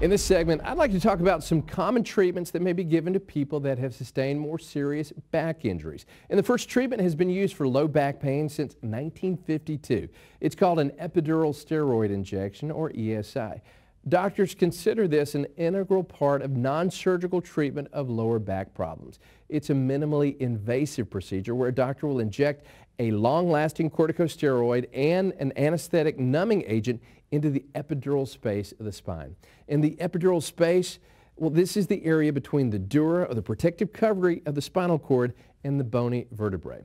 In this segment, I'd like to talk about some common treatments that may be given to people that have sustained more serious back injuries. And the first treatment has been used for low back pain since 1952. It's called an epidural steroid injection, or ESI. Doctors consider this an integral part of non-surgical treatment of lower back problems. It's a minimally invasive procedure where a doctor will inject a long-lasting corticosteroid and an anesthetic numbing agent into the epidural space of the spine. In the epidural space, well, this is the area between the dura, or the protective covering of the spinal cord, and the bony vertebrae.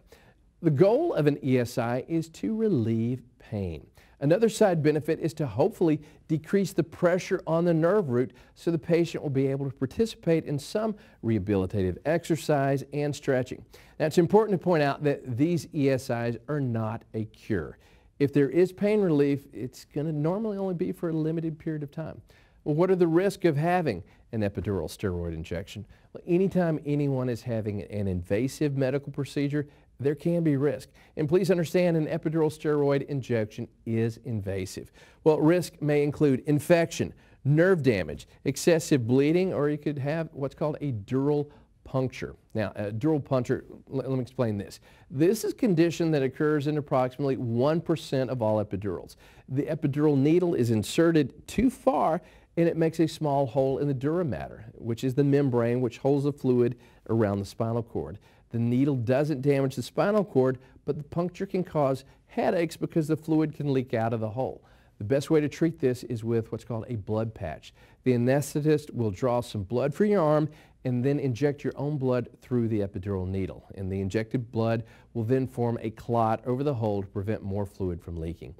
The goal of an ESI is to relieve pain. Another side benefit is to hopefully decrease the pressure on the nerve root so the patient will be able to participate in some rehabilitative exercise and stretching. Now it's important to point out that these ESIs are not a cure. If there is pain relief, it's going to normally only be for a limited period of time. Well, what are the risks of having an epidural steroid injection? Well, anytime anyone is having an invasive medical procedure, there can be risk. And please understand an epidural steroid injection is invasive. Well, risk may include infection, nerve damage, excessive bleeding, or you could have what's called a dural puncture. Now, a dural puncture, let, me explain this. This is a condition that occurs in approximately 1% of all epidurals. The epidural needle is inserted too far and it makes a small hole in the dura mater, which is the membrane which holds the fluid around the spinal cord. The needle doesn't damage the spinal cord, but the puncture can cause headaches because the fluid can leak out of the hole. The best way to treat this is with what's called a blood patch. The anesthetist will draw some blood from your arm and then inject your own blood through the epidural needle. And the injected blood will then form a clot over the hole to prevent more fluid from leaking.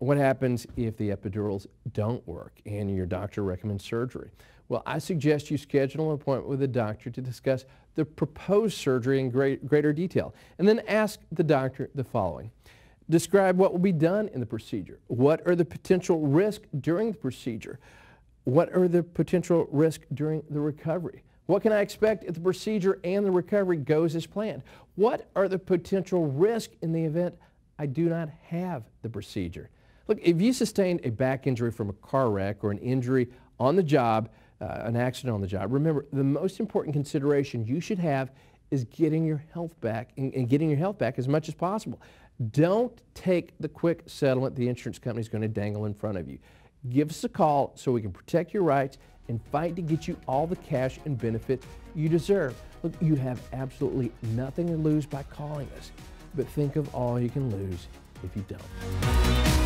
What happens if the epidurals don't work and your doctor recommends surgery? Well, I suggest you schedule an appointment with a doctor to discuss the proposed surgery in great, greater detail. And then ask the doctor the following. Describe what will be done in the procedure. What are the potential risks during the procedure? What are the potential risks during the recovery? What can I expect if the procedure and the recovery goes as planned? What are the potential risks in the event I do not have the procedure? Look, if you sustained a back injury from a car wreck or an injury on the job, uh, an accident on the job, remember the most important consideration you should have is getting your health back and, and getting your health back as much as possible. Don't take the quick settlement the insurance company is going to dangle in front of you. Give us a call so we can protect your rights and fight to get you all the cash and benefit you deserve. Look, you have absolutely nothing to lose by calling us, but think of all you can lose if you don't.